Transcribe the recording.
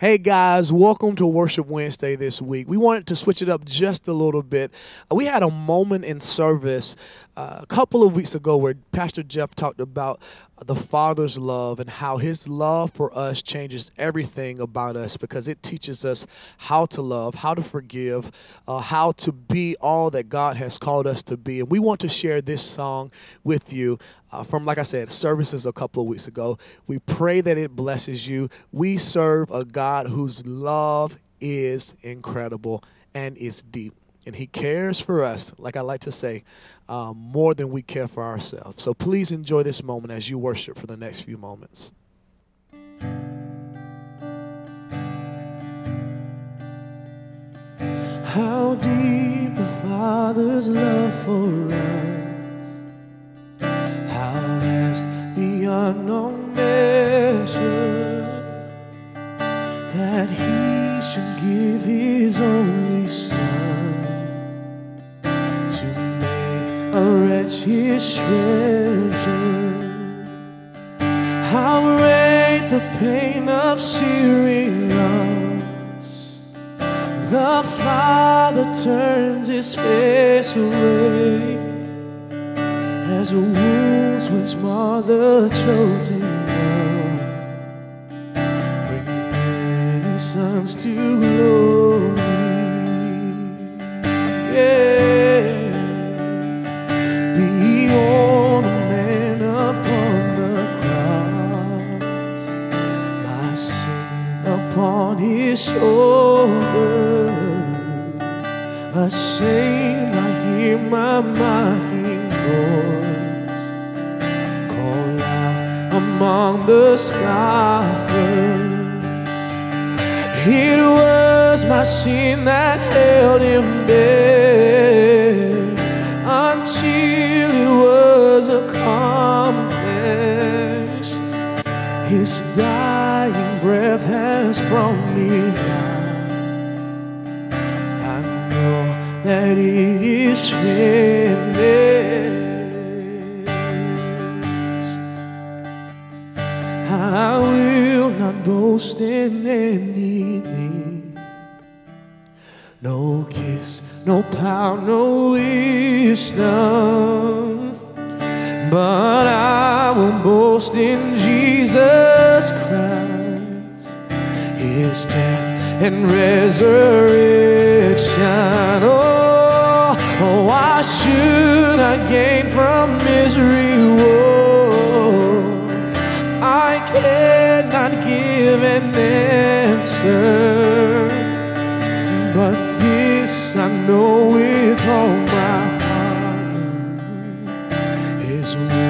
Hey guys, welcome to Worship Wednesday this week. We wanted to switch it up just a little bit. Uh, we had a moment in service uh, a couple of weeks ago where Pastor Jeff talked about the Father's love and how His love for us changes everything about us because it teaches us how to love, how to forgive, uh, how to be all that God has called us to be. And we want to share this song with you. Uh, from, like I said, services a couple of weeks ago. We pray that it blesses you. We serve a God whose love is incredible and is deep. And He cares for us, like I like to say, um, more than we care for ourselves. So please enjoy this moment as you worship for the next few moments. How deep the Father's love for us how vast beyond no a his treasure. How great the pain of searing. The Father turns his face away as wounds which mar the chosen one bring many sons to glory. Man upon the cross, my sin upon his I hear my mocking voice. Call out among the scoffers. It was my sin that held him there His dying breath has brought me back. I know that it is finished. I will not boast in anything. No kiss, no power, no wisdom. But I will boast in Jesus Christ, His death and resurrection. Oh, oh, why should I gain from misery? Whoa, I cannot give an answer, but this I know with all my heart. Wounds